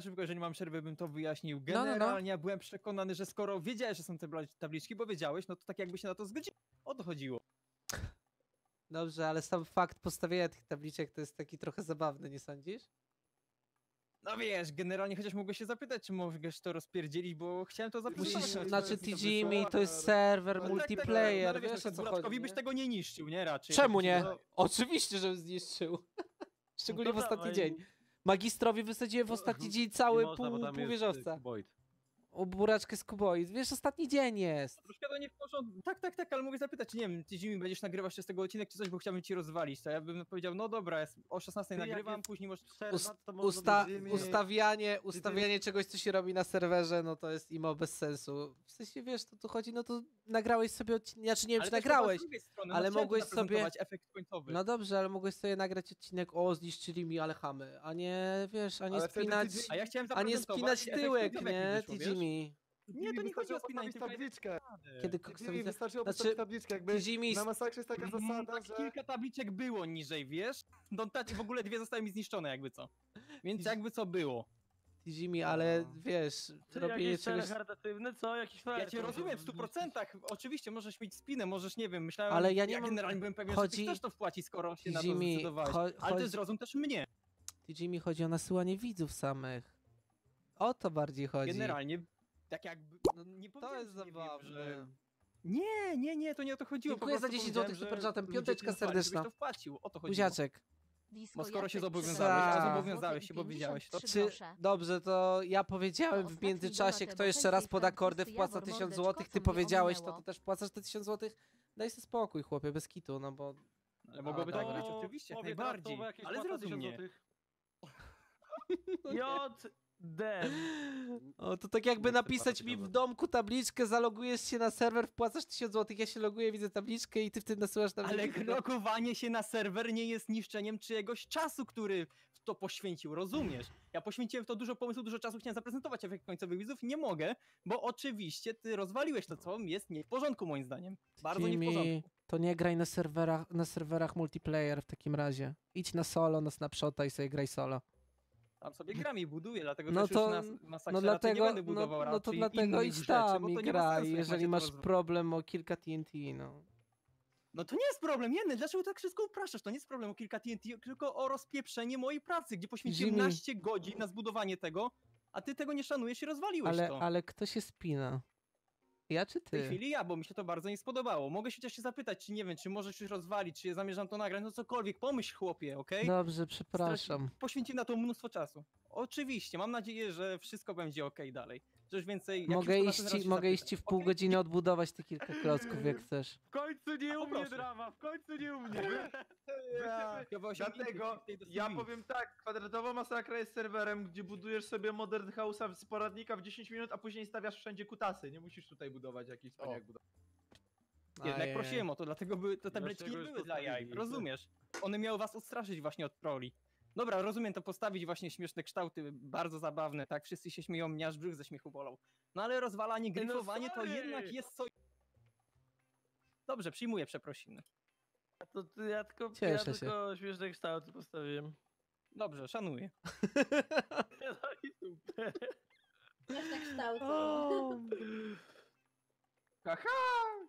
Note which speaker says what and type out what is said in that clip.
Speaker 1: szybko, jeżeli mam przerwę, bym to wyjaśnił.
Speaker 2: no, no.
Speaker 1: Generalnie ja byłem przekonany, że skoro wiedziałeś, że są te tabliczki, bo wiedziałeś, no to tak jakby się na to zgodził. O to chodziło.
Speaker 2: Dobrze, ale sam fakt postawienia tych tabliczek to jest taki trochę zabawny, nie sądzisz?
Speaker 1: No wiesz, generalnie chociaż mogłeś się zapytać, czy możesz to rozpierdzielić, bo chciałem to zapytać.
Speaker 2: Musisz,
Speaker 1: no,
Speaker 2: znaczy
Speaker 1: to jest
Speaker 2: TGMI to jest
Speaker 1: ale-
Speaker 2: serwer,
Speaker 1: No tak, tak,
Speaker 2: multiplayer,
Speaker 1: ale wiesz,
Speaker 2: wiesz o
Speaker 1: na
Speaker 2: co chodzi,
Speaker 1: byś tego nie niszczył, nie? Raczej.
Speaker 2: Czemu
Speaker 1: Tak
Speaker 2: nie?
Speaker 1: no,
Speaker 2: Oczywiście, że zniszczył. Szczególnie w
Speaker 3: to
Speaker 2: ostatni dzień. Magistrowi wysadziłem w ostatni dzień cały pół, pół
Speaker 4: y,
Speaker 2: wieżowca. O buraczkę z Kuboid. Wiesz, ostatni dzień jest.
Speaker 1: Troszkę to nie w porządku. Tak, tak, tak, ale mogę zapytać, czy nie wiem, ty Jimmy będziesz nagrywać z tego odcinek czy coś, bo chciałbym ci rozwalić. To ja bym powiedział, no dobra, jest o 16
Speaker 4: Ty,
Speaker 1: nagrywam,
Speaker 4: jest
Speaker 1: później.
Speaker 4: Przerwa,
Speaker 2: Ust-
Speaker 4: to można
Speaker 2: Usta ustawianie, ustawianie czegoś, co się robi na serwerze, no to jest imo bez sensu. W sensie, wiesz, to tu chodzi, no to nagrałeś sobie odcinek, znaczy nie wiem, czy
Speaker 1: też
Speaker 2: nagrałeś.
Speaker 1: strony,
Speaker 2: ale
Speaker 1: no,
Speaker 2: mogłeś sobie-
Speaker 1: efekt końcowy.
Speaker 2: No dobrze, ale mogłeś sobie nagrać odcinek, o, zniszczyli mi, ale chamy, a nie, wiesz, a nie
Speaker 5: Ale wtedy
Speaker 2: spinać,
Speaker 5: ty-
Speaker 1: A ja chciałem
Speaker 2: a nie spinać tyłek, nie,
Speaker 1: wyszło, Nie, to nie chodzi o
Speaker 5: postawić tabliczkę.
Speaker 2: Kiedy koksowica...
Speaker 5: wystarczyło
Speaker 2: Znaczy,
Speaker 5: postawić tabliczkę, jakby
Speaker 2: Tijimi...
Speaker 5: na masakrze jest taka zasada,
Speaker 1: tak
Speaker 5: że...
Speaker 1: kilka tabliczek było niżej, wiesz? No tak, w ogóle dwie zostały mi zniszczone jakby co. Więc jakby co było.
Speaker 2: Tijimi, ale
Speaker 5: No.
Speaker 2: wiesz,
Speaker 3: Ty
Speaker 2: robienie czegoś...
Speaker 3: charytatywne, co? Jakiś
Speaker 1: Ja cię rozumiem w
Speaker 3: może
Speaker 1: 100%. Oczywiście możesz mieć spinę, możesz, nie wiem, myślałem,
Speaker 2: Ale ja nie mam-
Speaker 1: generalnie byłem pewien,
Speaker 2: chodzi-
Speaker 1: że ty chcesz to wpłacić, skoro się na to zdecydowałeś.
Speaker 2: cho-
Speaker 1: Ale
Speaker 2: chodzi-
Speaker 1: ty zrozum też mnie.
Speaker 2: Tijimi chodzi o nasyłanie widzów samych. O to bardziej chodzi.
Speaker 1: Generalnie, tak jakby, no, nie
Speaker 2: To jest zabawne.
Speaker 1: że... Nie, nie, nie, to nie o to chodziło. po
Speaker 2: Dziękuję za
Speaker 1: prostu
Speaker 2: 10
Speaker 1: powiedziałem,
Speaker 2: złotych
Speaker 1: że
Speaker 2: superchatem.
Speaker 1: ludzie
Speaker 2: Piąteczka serdeczna.
Speaker 1: to wpłacił, o to chodziło.
Speaker 2: Buziaczek.
Speaker 1: Bo skoro się zobowiązałeś,
Speaker 2: a
Speaker 1: zobowiązałeś się, bo wiedziałeś to.
Speaker 2: Czy, dobrze, to ja powiedziałem w międzyczasie, kto jeszcze raz poda
Speaker 6: Frank
Speaker 2: kordę, wpłaca
Speaker 6: jawor,
Speaker 2: 1000
Speaker 6: mordeczko,
Speaker 2: złotych, ty powiedziałeś to, to też wpłacasz te 1000 złotych? Daj sobie spokój, chłopie, bez kitu, no bo...
Speaker 1: Ale mogłoby tak być, oczywiście, najbardziej. Ale
Speaker 4: płata
Speaker 1: zrozum
Speaker 4: 1000
Speaker 1: mnie.
Speaker 4: złotych.
Speaker 3: J, D.
Speaker 2: O, to tak jakby napisać mi w domku tabliczkę, zalogujesz się na serwer, wpłacasz 1000 złotych, ja się loguję, widzę tabliczkę i ty wtedy nasyłasz tam...
Speaker 1: Ale krokowanie się na serwer nie jest niszczeniem czyjegoś czasu, który w to poświęcił, rozumiesz? Ja poświęciłem w to dużo pomysłu, dużo czasu, chciałem zaprezentować efekt końcowych widzów, nie mogę, bo oczywiście ty rozwaliłeś to, co jest nie w porządku moim zdaniem. Bardzo nie w
Speaker 2: Jimmy,
Speaker 1: porządku.
Speaker 2: to nie graj na serwerach, na serwerach multiplayer w takim razie. Idź na solo, na snapshota i sobie graj solo.
Speaker 1: Tam sobie gram i buduję, dlatego
Speaker 2: No
Speaker 1: też
Speaker 2: to-
Speaker 1: już na masakrze
Speaker 2: No dlatego,
Speaker 1: nie będę
Speaker 2: no,
Speaker 1: budował
Speaker 2: no to
Speaker 1: raczej
Speaker 2: dlatego idź
Speaker 1: rzeczy,
Speaker 2: tam
Speaker 1: bo
Speaker 2: i
Speaker 1: to
Speaker 2: graj,
Speaker 1: sensu,
Speaker 2: jeżeli
Speaker 1: to
Speaker 2: masz problem o kilka TNT, no.
Speaker 1: No to nie jest problem, jedny, dlaczego tak wszystko upraszasz? To nie jest problem o kilka TNT, tylko o rozpieprzenie mojej pracy, gdzie poświęciłem
Speaker 2: Jimmy.
Speaker 1: naście godzin na zbudowanie tego, a ty tego nie szanujesz i rozwaliłeś
Speaker 2: Ale,
Speaker 1: to.
Speaker 2: ale kto się spina? Ja czy
Speaker 1: W tej
Speaker 2: ty?
Speaker 1: chwili ja, bo mi się to bardzo nie spodobało. Mogę się chociaż się zapytać, czy nie wiem, czy możesz już rozwalić, czy ja zamierzam to nagrać, no cokolwiek, pomyśl chłopie, okej?
Speaker 2: Dobrze, przepraszam.
Speaker 1: Poświęciłem na to mnóstwo czasu. Oczywiście, mam nadzieję, że wszystko będzie okej dalej. Coś więcej...
Speaker 2: Mogę iść, mogę iść w pół
Speaker 1: okej?
Speaker 2: godziny odbudować te kilka klocków, jak chcesz.
Speaker 4: W końcu nie u mnie drama, w końcu nie u mnie.
Speaker 5: Ja, Dlatego ja powiem tak, kwadratowa masakra jest serwerem, gdzie budujesz sobie Modern House'a z poradnika w 10 minut, a później stawiasz wszędzie kutasy. Nie musisz tutaj budować jakichś wspaniałych budowli.
Speaker 1: Jednak
Speaker 2: Ajej.
Speaker 1: prosiłem o to, dlatego były, te tableczki nie
Speaker 4: już
Speaker 1: były dla jaj, rozumiesz? One miały was odstraszyć właśnie od troli. Dobra, rozumiem to postawić właśnie śmieszne kształty, bardzo zabawne, tak? Wszyscy się śmieją, mnie aż brzuch ze śmiechu bolał. No ale rozwalanie,
Speaker 3: no
Speaker 1: gryfowanie to
Speaker 3: sorry.
Speaker 1: jednak jest coś... Dobrze, przyjmuję przeprosiny.
Speaker 3: To ty, ja tylko, ja
Speaker 2: Cieszę się.
Speaker 3: tylko śmieszne kształty postawiłem.
Speaker 1: Dobrze, szanuję.
Speaker 3: No i super.
Speaker 6: Śmieszne kształty.
Speaker 2: O,
Speaker 5: ha ha!